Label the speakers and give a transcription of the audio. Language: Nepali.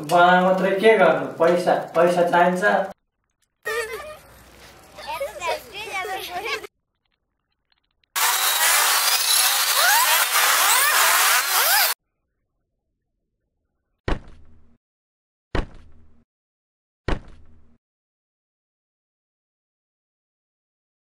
Speaker 1: बनाएर मात्रै के गर्नु? पैसा पैसा चाहिन्छ।